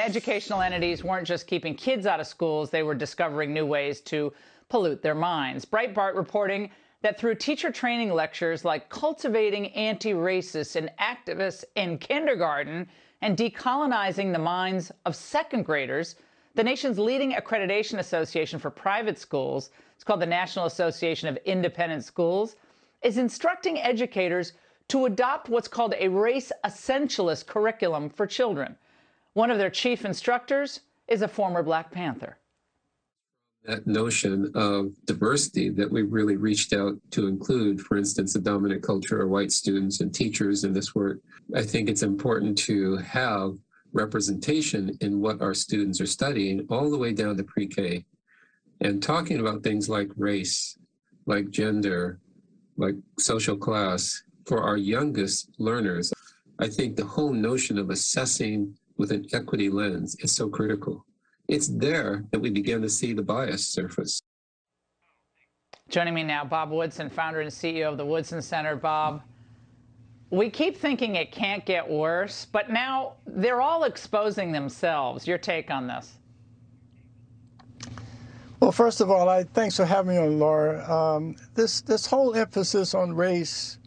educational entities weren't just keeping kids out of schools, they were discovering new ways to pollute their minds. Breitbart reporting that through teacher training lectures like cultivating anti racists and activists in kindergarten and decolonizing the minds of second graders, the nation's leading accreditation association for private schools, it's called the National Association of Independent Schools, is instructing educators to adopt what's called a race essentialist curriculum for children. One of their chief instructors is a former Black Panther that notion of diversity that we really reached out to include, for instance, the dominant culture of white students and teachers in this work. I think it's important to have representation in what our students are studying all the way down to pre-K and talking about things like race, like gender, like social class for our youngest learners. I think the whole notion of assessing with an equity lens is so critical it's there that we begin to see the bias surface. Joining me now, Bob Woodson, founder and CEO of the Woodson Center. Bob, we keep thinking it can't get worse, but now they're all exposing themselves. Your take on this? Well, first of all, I thanks for having me on, Laura. Um, this this whole emphasis on race,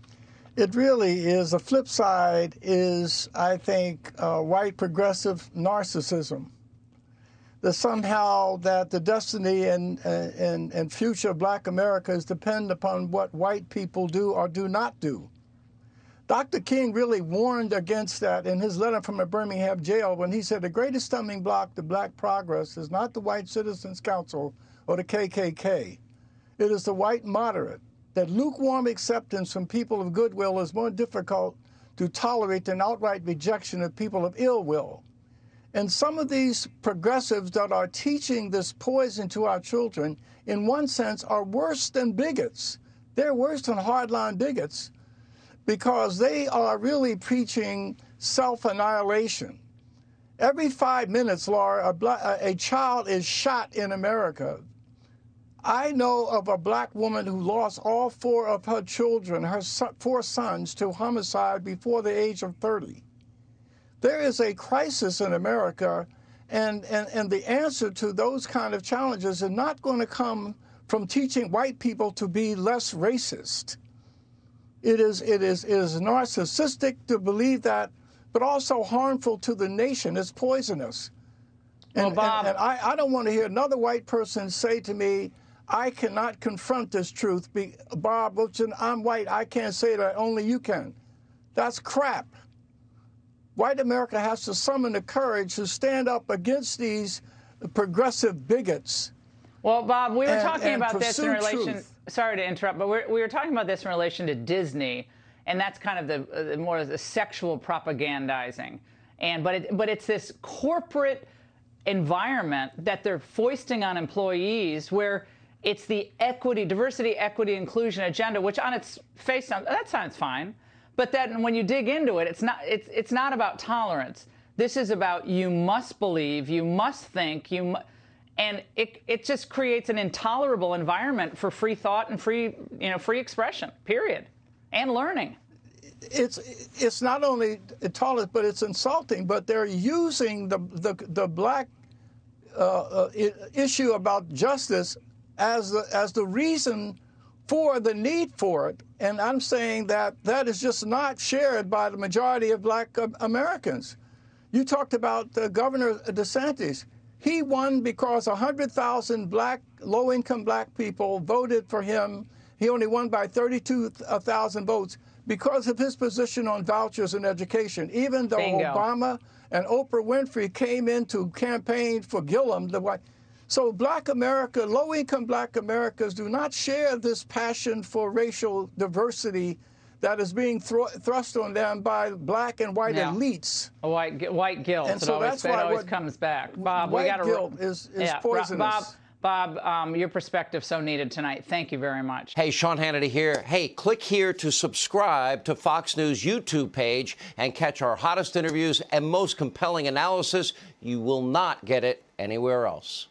it really is. The flip side is, I think, uh, white progressive narcissism that somehow that the destiny and, and, and future of black Americans depend upon what white people do or do not do. Dr. King really warned against that in his letter from a Birmingham jail when he said the greatest stumbling block to black progress is not the White Citizens Council or the KKK. It is the white moderate. That lukewarm acceptance from people of goodwill is more difficult to tolerate than outright rejection of people of ill will. And some of these progressives that are teaching this poison to our children, in one sense, are worse than bigots. They're worse than hardline bigots because they are really preaching self annihilation. Every five minutes, Laura, a, a, child is shot in America. I know of a black woman who lost all four of her children, her four sons, to homicide before the age of 30 there is a crisis in America, and, and, and the answer to those kind of challenges is not going to come from teaching white people to be less racist. It is, it is, it is narcissistic to believe that, but also harmful to the nation. It's poisonous. And, well, Bob, and, and I, I, don't want to hear another white person say to me, I cannot confront this truth. Be, Bob, I'm white. I can't say that. Only you can. That's crap white America has to summon the courage to stand up against these progressive bigots. Well, Bob, we were and, talking and about this in relation. Truth. Sorry to interrupt, but we're, we were talking about this in relation to Disney, and that's kind of the, the more the sexual propagandizing. And but it, but it's this corporate environment that they're foisting on employees where it's the equity, diversity, equity, inclusion agenda, which on its face sounds that sounds fine. But then when you dig into it, it's not it's it's not about tolerance. This is about you must believe, you must think, you mu- and it it just creates an intolerable environment for free thought and free you know free expression. Period, and learning. It's it's not only intolerant, but it's insulting. But they're using the the the black uh, uh, issue about justice as the as the reason for the need for it. And I'm saying that that is just not shared by the majority of black Americans. You talked about uh, Governor DeSantis. He won because 100,000 black, low income black people voted for him. He only won by 32,000 votes because of his position on vouchers and education. Even though Bingo. Obama and Oprah Winfrey came in to campaign for Gillum, the white, so black America, low-income black Americans do not share this passion for racial diversity that is being thr thrust on them by black and white yeah. elites. A white white guilt. And it so always, that's why always comes back. Bob, white we got to guilt is, is yeah, poisonous. Bob, Bob, um, your perspective so needed tonight. Thank you very much. Hey, Sean Hannity here. Hey, click here to subscribe to Fox News YouTube page and catch our hottest interviews and most compelling analysis. You will not get it anywhere else.